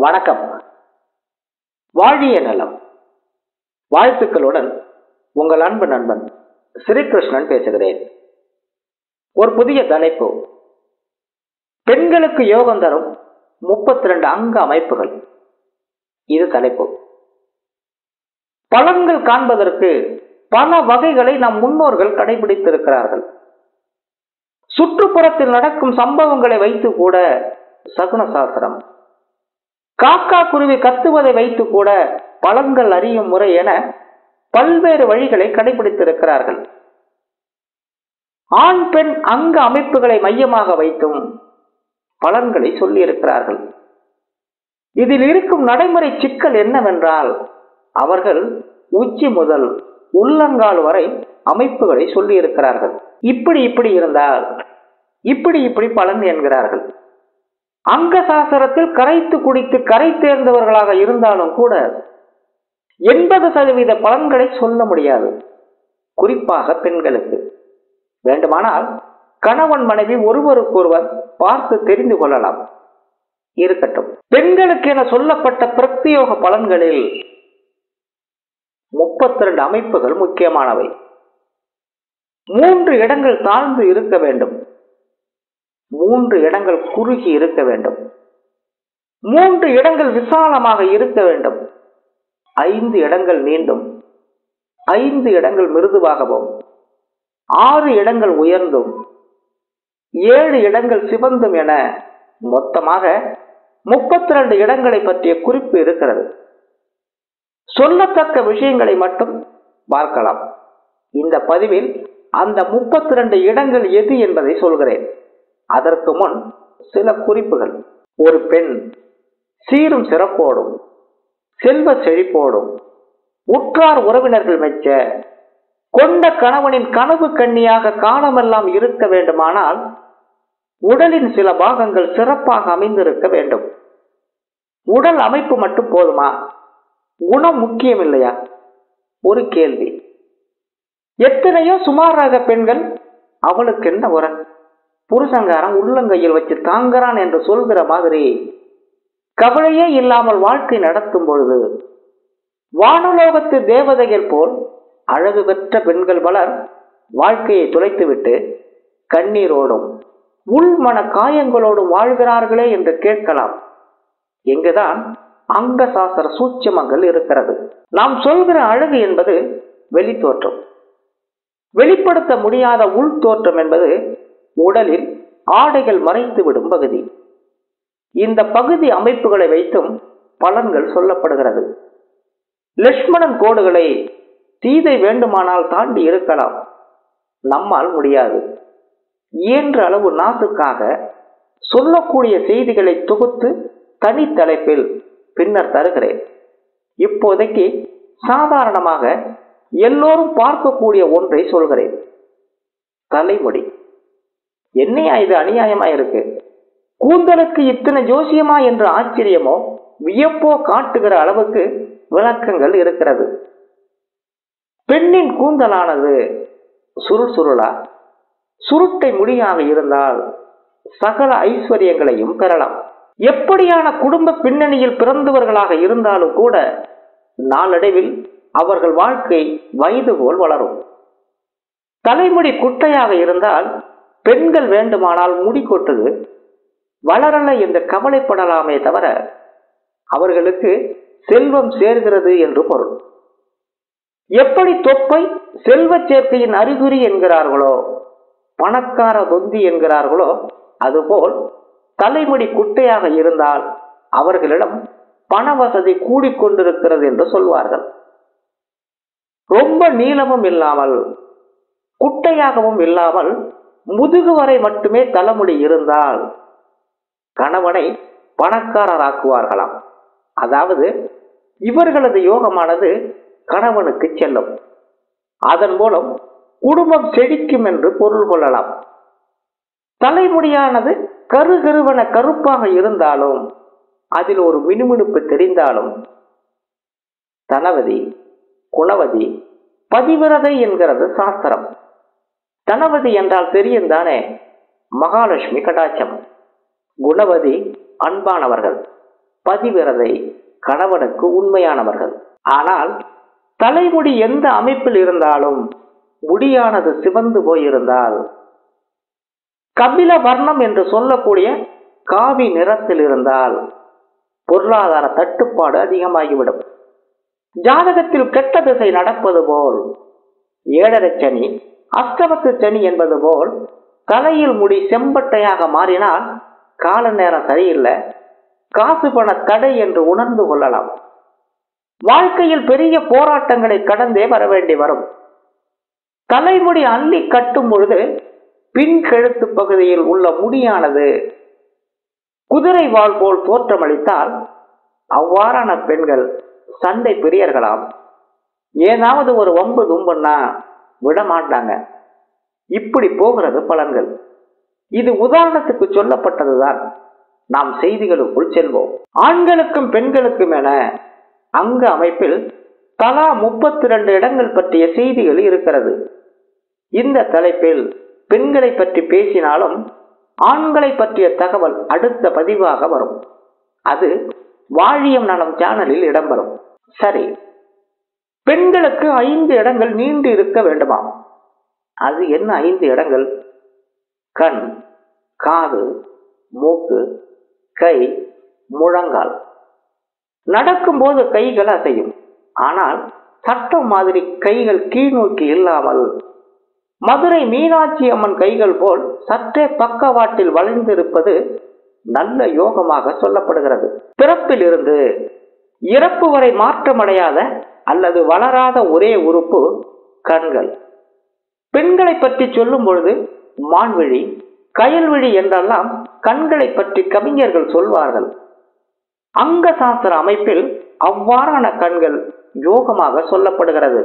வணக்கம். வாழிய நலம். வாழ்த்துக்களுடன் உங்கள் அன்பு நண்பன் ஸ்ரீகிருஷ்ணன் பேசுகிறேன். ஒரு புதிய தலைப்பு. பெண்களுக்கு யோகம் தரும் முப்பத்தி ரெண்டு அங்க அமைப்புகள். இது தலைப்பு. பலன்கள் காண்பதற்கு பல வகைகளை நம் முன்னோர்கள் கடைபிடித்திருக்கிறார்கள். சுற்றுப்புறத்தில் நடக்கும் சம்பவங்களை வைத்து கூட சகுன சாஸ்திரம் காக்கா குருவி கத்துவதை வைத்து கூட பலன்கள் அறியும் முறை என பல்வேறு வழிகளை கடைபிடித்திருக்கிறார்கள். ஆண் பெண் அங்க அமைப்புகளை மையமாக வைத்தும் பலன்களை சொல்லியிருக்கிறார்கள். இதில் இருக்கும் நடைமுறை சிக்கல் என்னவென்றால் அவர்கள் உச்சி முதல் உள்ளங்கால் வரை அமைப்புகளை சொல்லியிருக்கிறார்கள். இப்படி இப்படி இருந்தால் இப்படி இப்படி பலன் என்கிறார்கள். அங்க சாசனத்தில் கரைத்து குடித்து கரை தேர்ந்தவர்களாக இருந்தாலும் கூட எண்பது சதவீத பலன்களை சொல்ல முடியாது. குறிப்பாக பெண்களுக்கு. வேண்டுமானால் கணவன் மனைவி ஒருவருக்கொருவர் பார்த்து தெரிந்து கொள்ளலாம். இருக்கட்டும். பெண்களுக்கு என சொல்லப்பட்ட பிரத்யோக பலன்களில் முப்பத்தி ரெண்டு அமைப்புகள் முக்கியமானவை. மூன்று இடங்கள் தாழ்ந்து இருக்க வேண்டும். மூன்று இடங்கள் குறுகி இருக்க வேண்டும். மூன்று இடங்கள் விசாலமாக இருக்க வேண்டும். ஐந்து இடங்கள் நீண்டும் ஐந்து இடங்கள் மிருதுவாகவும். ஆறு இடங்கள் உயர்ந்தும். ஏழு இடங்கள் சிவந்தும் என மொத்தமாக முப்பத்தி ரெண்டு இடங்களை பற்றிய குறிப்பு இருக்கிறது. சொல்லத்தக்க விஷயங்களை மட்டும் பார்க்கலாம். இந்த பதிவில் அந்த முப்பத்தி ரெண்டு இடங்கள் எது என்பதை சொல்கிறேன். அதற்கு முன் சில குறிப்புகள். ஒரு பெண் சீரும் சிறப்போடும் செல்வ செழிப்போடும் உற்றார் உறவினர்கள் மெச்ச கொண்ட கணவனின் கனவு கண்ணியாக காலமெல்லாம் இருக்க வேண்டுமானால் உடலின் சில பாகங்கள் சிறப்பாக அமைந்திருக்க வேண்டும். உடல் அமைப்பு மட்டும் போதுமா? குணம் முக்கியம் இல்லையா? ஒரு கேள்வி. எத்தனையோ சுமாராக பெண்கள் அவளுக்கு என்ன உரை? புருஷங்காரன் உள்ளங்கையில் வச்சு தாங்குறான் என்று சொல்கிற மாதிரி கவலையே இல்லாமல் வாழ்க்கை நடத்தும் பொழுது வானுலோகத்து தேவதைகள் போல் அழகு பெற்ற பெண்கள் பலர் வாழ்க்கையை துளைத்துவிட்டு கண்ணீரோடும் உள்மன காயங்களோடும் வாழ்கிறார்களே என்று கேட்கலாம். எங்குதான் அங்க சாஸ்திர சூட்சமங்கள் இருக்கிறது. நாம் சொல்கிற அழகு என்பது வெளித்தோற்றம். வெளிப்படுத்த முடியாத உள் தோற்றம் என்பது உடலில் ஆடைகள் மறைந்துவிடும் பகுதி. இந்த பகுதி அமைப்புகளை வைத்தும் பலன்கள் சொல்லப்படுகிறது. லட்சுமணன் கோடுகளை சீதை வேண்டுமானால் தாண்டி இருக்கலாம். நம்மால் முடியாது. இயன்ற அளவு நாசுக்காக சொல்லக்கூடிய செய்திகளை தொகுத்து தனித்தலைப்பில் பின்னர் தருகிறேன். இப்போதைக்கு சாதாரணமாக எல்லோரும் பார்க்கக்கூடிய ஒன்றை சொல்கிறேன். தலைமுடி. என்னையா இது அநியாயமா இருக்கு? கூந்தலுக்கு இத்தனை ஜோசியமா என்ற ஆச்சரியமோ வியப்போ காட்டுகிற அளவுக்கு விளக்கங்கள் இருக்கிறது. பெண்ணின் கூந்தலானது சுருள் சுருளா? சுருட்டை முடியாக இருந்தால் சகல ஐஸ்வர்யங்களையும் பெறலாம். எப்படியான குடும்ப பின்னணியில் பிறந்தவர்களாக இருந்தாலும் கூட நாளடைவில் அவர்கள் வாழ்க்கை வயது போல் வளரும். தலைமுடி குட்டையாக இருந்தால் பெண்கள் வேண்டுமானால் முடி கொட்டுது வளரல என்று கவலைப்படலாமே தவிர அவர்களுக்கு செல்வம் சேர்கிறது என்று பொருள். எப்படி தொப்பை செல்வ சேர்க்கையின் அறிகுறி என்கிறார்களோ பணக்கார தொந்தி என்கிறார்களோ அதுபோல் தலைமுடி குட்டையாக இருந்தால் அவர்களிடம் பண வசதி கூடிக்கொண்டிருக்கிறது என்று சொல்வார்கள். ரொம்ப நீளமும் இல்லாமல் குட்டையாகவும் இல்லாமல் முதுகு வரை மட்டுமே தலைமுடி இருந்தால் கணவனை பணக்காரராக்குவார்களாம். அதாவது இவர்களது யோகமானது கணவனுக்கு செல்லும். அதன் மூலம் குடும்பம் செழிக்கும் என்று பொருள் கொள்ளலாம். தலைமுடியானது கருகருவன கருப்பாக இருந்தாலும் அதில் ஒரு மினுமினுப்பு தெரிந்தாலும் தனவதி குணவதி பதிவிரதை என்கிறது சாஸ்திரம். தனவதி என்றால் தெரியும் தானே? மகாலட்சுமி கடாட்சம். குணவதி அன்பானவர்கள். பதிவிரதை கணவனுக்கு உண்மையானவர்கள். ஆனால் தலைமுடி எந்த அமைப்பில் இருந்தாலும் முடியானது சிவந்து போயிருந்தால் கபில வர்ணம் என்று சொல்லக்கூடிய காவி நிறத்தில் இருந்தால் பொருளாதார தட்டுப்பாடு அதிகமாகிவிடும். ஜாதகத்தில் கெட்ட திசை நடப்பது போல் ஏழரை சனி அஷ்டமத்து சனி என்பது போல் தலையில் முடி செம்பட்டையாக மாறினால் கால நேரம் சரியில்லை. காசு பண தடை என்று உணர்ந்து கொள்ளலாம். வாழ்க்கையில் பெரிய போராட்டங்களை கடந்தே வர வேண்டி வரும். தலைமுடி அள்ளி கட்டும் பொழுது பின் கழுத்து பகுதியில் உள்ள முடியானது குதிரை வாழ் போல் தோற்றமளித்தால் அவ்வாறான பெண்கள் சண்டை பிரியர்களாம். ஏதாவது ஒரு வம்பு தும்புன்னா விட மாட்டாங்க இப்படி போகிறது பலன்கள். இது உதாரணத்துக்கு சொல்லப்பட்டதுதான். நாம் செய்திகளுக்குள் செல்வோம். ஆண்களுக்கும் பெண்களுக்கும் என அங்க அமைப்பில் தலா முப்பத்தி ரெண்டு இடங்கள் பற்றிய செய்திகள் இருக்கிறது. இந்த தலைப்பில் பெண்களை பற்றி பேசினாலும் ஆண்களை பற்றிய தகவல் அடுத்த பதிவாக வரும். அது வாழியம் நலம் சேனலில் இடம்பெறும். சரி பெண்களுக்கு ஐந்து இடங்கள் நீண்டு இருக்க வேண்டுமா அது என்ன ஐந்து இடங்கள்? கண் காது மூக்கு கை முழங்கால். நடக்கும்போது கைகள் அசையும். ஆனால் சட்டம் மாதிரி கைகள் கீழ்நோக்கி இல்லாமல் மதுரை மீனாட்சி அம்மன் கைகள் போல் சற்றே பக்கவாட்டில் வளைந்திருப்பது நல்ல யோகமாக சொல்லப்படுகிறது. பிறப்பிலிருந்து இறப்பு வரை மாற்றமடையாத அல்லது வளராத ஒரே உறுப்பு கண்கள். பெண்களை பற்றி சொல்லும் பொழுது மான்விழி கயல்விழி என்றெல்லாம் கண்களை பற்றி கவிஞர்கள் சொல்வார்கள். அங்க சாஸ்திர அமைப்பில் அவ்வாறான கண்கள் யோகமாக சொல்லப்படுகிறது.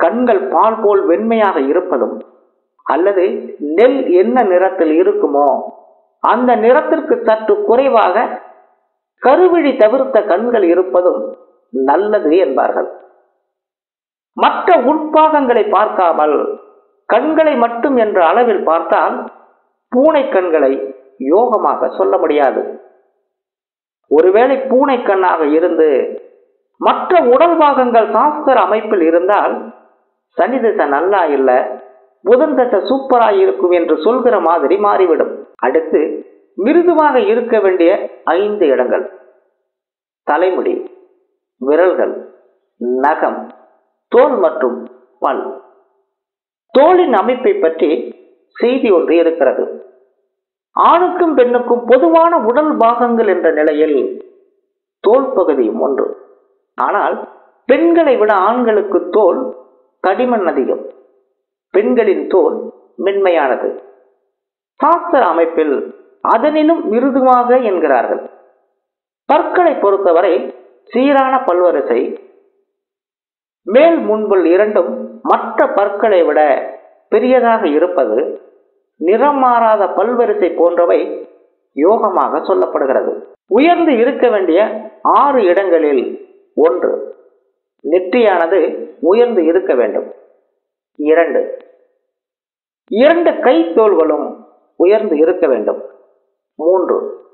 கண்கள் பால் போல் வெண்மையாக இருப்பதும் அல்லது நெல் என்ன நிறத்தில் இருக்குமோ அந்த நிறத்திற்கு சற்று குறைவாக கருவிழி தவிர்த்த கண்கள் இருப்பதும் நல்லது என்பார்கள். மற்ற உட்பாகங்களை பார்க்காமல் கண்களை மட்டும் என்ற அளவில் பார்த்தால் பூனை கண்களை யோகமாக சொல்ல முடியாது. ஒருவேளை பூனை கண்ணாக இருந்து மற்ற உடல் பாகங்கள் சாஸ்திர அமைப்பில் இருந்தால் சனி திசை நல்லா இல்லை புதன் தசை சூப்பராக இருக்கும் என்று சொல்கிற மாதிரி மாறிவிடும். அடுத்து மிருதுவாக இருக்க வேண்டிய ஐந்து இடங்கள். தலைமுடி. விரல்கள் நகம் தோல் மற்றும் பல். தோலின் அமைப்பை பற்றி செய்தி ஒன்று இருக்கிறது. ஆணுக்கும் பெண்ணுக்கும் பொதுவான உடல் பாகங்கள் என்ற நிலையில் தோல் பகுதியும் ஒன்று. ஆனால் பெண்களை விட ஆண்களுக்கு தோல் தடிமன் அதிகம். பெண்களின் தோல் மென்மையானது. சாஸ்திர அமைப்பில் அதனினும் மிருதுவாக என்கிறார்கள். பற்களை பொறுத்தவரை சீரான பல்வரிசை மேல் முன்புள் இரண்டும் மற்ற பற்களை விட பெரியதாக இருப்பது நிறம் மாறாத பல்வரிசை போன்றவை யோகமாக சொல்லப்படுகிறது. உயர்ந்து இருக்க வேண்டிய ஆறு இடங்களில் ஒன்று. நெற்றியானது உயர்ந்து இருக்க வேண்டும். இரண்டு. இரண்டு கை தோள்களும் உயர்ந்து இருக்க வேண்டும். மூன்று.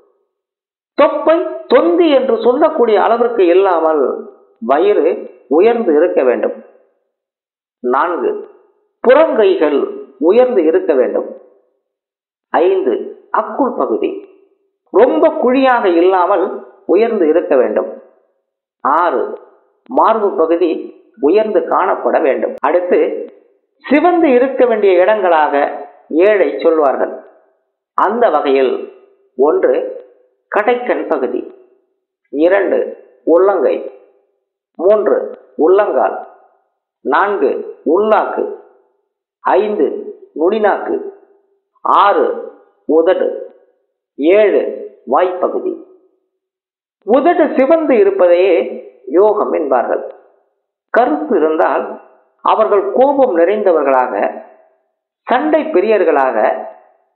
தொப்பை தொந்தி என்று சொல்லக்கூடிய அளவிற்கு இல்லாமல் வயிறு உயர்ந்து இருக்க வேண்டும். நான்கு புறங்கைகள் உயர்ந்து இருக்க வேண்டும். ஐந்து அக்குள் பகுதி ரொம்ப குழியாக இல்லாமல் உயர்ந்து இருக்க வேண்டும். ஆறு மார்பு பகுதி உயர்ந்து காணப்பட வேண்டும். அடுத்து சிவந்து இருக்க வேண்டிய இடங்களாக ஏழை சொல்வார்கள். அந்த வகையில் ஒன்று கடைக்கண் பகுதி. இரண்டு உள்ளங்கை. மூன்று உள்ளங்கால். நான்கு உள்ளாக்கு. ஐந்து நுடிநாக்கு ஆறு உதடு. ஏழு வாய்ப்பகுதி. உதடு சிவந்து இருப்பதையே யோகம் என்பார்கள். கருத்து இருந்தால் அவர்கள் கோபம் நிறைந்தவர்களாக சண்டை பெரியர்களாக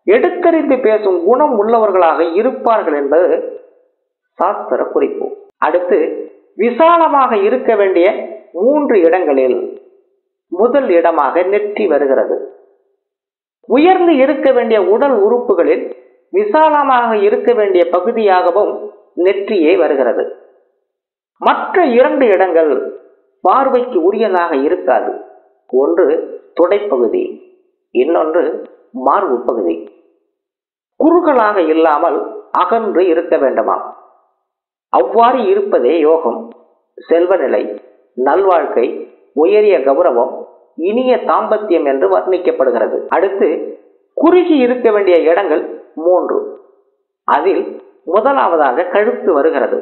எடுத்தறிந்து பேசும் குணம் உள்ளவர்களாக இருப்பார்கள் என்பது சாஸ்திர குறிப்பு. அடுத்து விசாலமாக இருக்க வேண்டிய மூன்று இடங்களில் முதல் இடமாக நெற்றி வருகிறது. உயர்ந்து இருக்க வேண்டிய உடல் உறுப்புகளில் விசாலமாக இருக்க வேண்டிய பகுதியாகவும் நெற்றியே வருகிறது. மற்ற இரண்டு இடங்கள் பார்வைக்கு உரியதாக இருக்காது. ஒன்று தொடைப்பகுதி. இன்னொன்று மார்பு பகுதி குறுகலாக இல்லாமல் அகன்று இருக்க வேண்டுமா அவ்வாறு இருப்பதே யோகம். செல்வநிலை நல்வாழ்க்கை உயரிய கௌரவம் இனிய தாம்பத்தியம் என்று வர்ணிக்கப்படுகிறது. அடுத்து குறுகி இருக்க வேண்டிய இடங்கள் மூன்று. அதில் முதலாவதாக கழுத்து வருகிறது.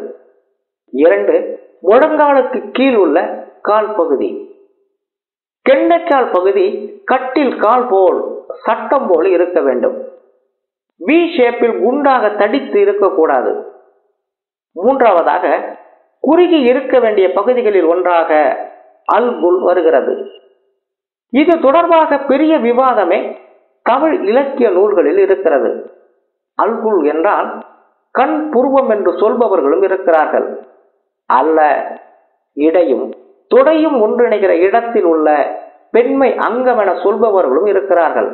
இரண்டு முழங்காலுக்கு கீழ் உள்ள கால் பகுதி. கெண்டைக்கால் பகுதி கட்டில் கால் போல் சட்டம் போல் இருக்க வேண்டும். வி ஷேப்பில் குண்டாக தடித்து இருக்கக்கூடாது. மூன்றாவதாக குறுகி இருக்க வேண்டிய பகுதிகளில் ஒன்றாக அல் குல் வருகிறது. இது தொடர்பாக பெரிய விவாதமே தமிழ் இலக்கிய நூல்களில் இருக்கிறது. அல்குல் என்றால் கண் புருவம் என்று சொல்பவர்களும் இருக்கிறார்கள். அல்ல இடையும் துடையும் ஒன்றிணைகிற இடத்தில் உள்ள பெண்மை அங்கமென சொல்பவர்களும் இருக்கிறார்கள்.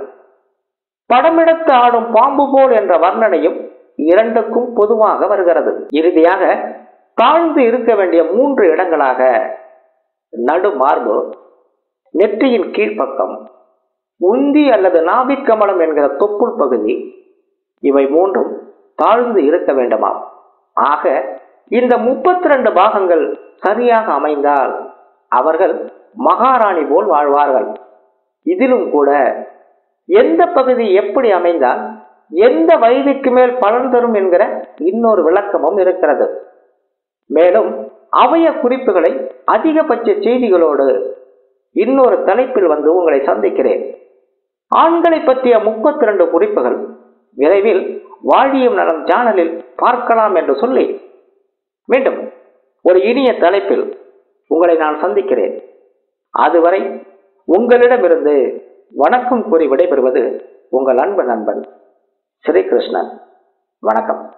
படமெடுத்து ஆடும் பாம்பு போல் என்ற வர்ணனையும் இரண்டுக்கும் பொதுவாக வருகிறது. இறுதியாக தாழ்ந்து இருக்க வேண்டிய மூன்று இடங்களாக நடுமார்பு நெற்றியின் கீழ்ப்பக்கம் உந்தி அல்லது நாபிக்கமலம் என்கிற தொப்புள் பகுதி இவை மூன்றும் தாழ்ந்து இருக்க வேண்டுமாம் ஆக இந்த முப்பத்தி ரெண்டு பாகங்கள் சரியாக அமைந்தால் அவர்கள் மகாராணி போல் வாழ்வார்கள். இதிலும் கூட எந்த பகுதி எப்படி அமைந்தால் எந்த வயதுக்கு மேல் பலன் தரும் என்கிற இன்னொரு விளக்கமும் இருக்கிறது. மேலும் அவய குறிப்புகளை அதிகபட்ச செய்திகளோடு இன்னொரு தலைப்பில் வந்து உங்களை சந்திக்கிறேன். ஆண்களை பற்றிய முப்பத்தி ரெண்டு குறிப்புகள் விரைவில் வாழியும் நலம் சேனலில் பார்க்கலாம் என்று சொல்லி மீண்டும் ஒரு இனிய தலைப்பில் உங்களை நான் சந்திக்கிறேன். அதுவரை உங்களிடமிருந்து வணக்கம் கூறி விடைபெறுவது உங்கள் அன்பு நண்பன் ஸ்ரீகிருஷ்ணன். வணக்கம்.